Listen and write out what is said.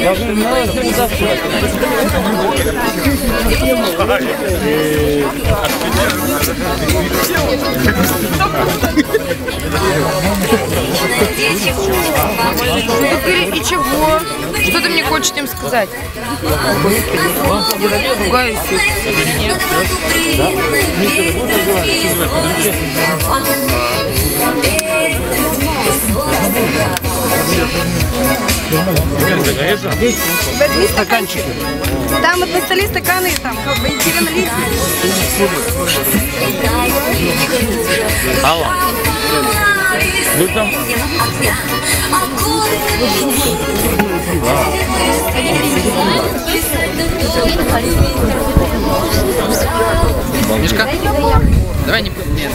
Я же не знаю, что не завтра. И чего? Что ты мне хочешь им сказать? Ругаюсь. Возьми стаканчики. Там вот на столе стаканы, там, тебе налить. Алло. Вы там? Мишка, давай не... Нет.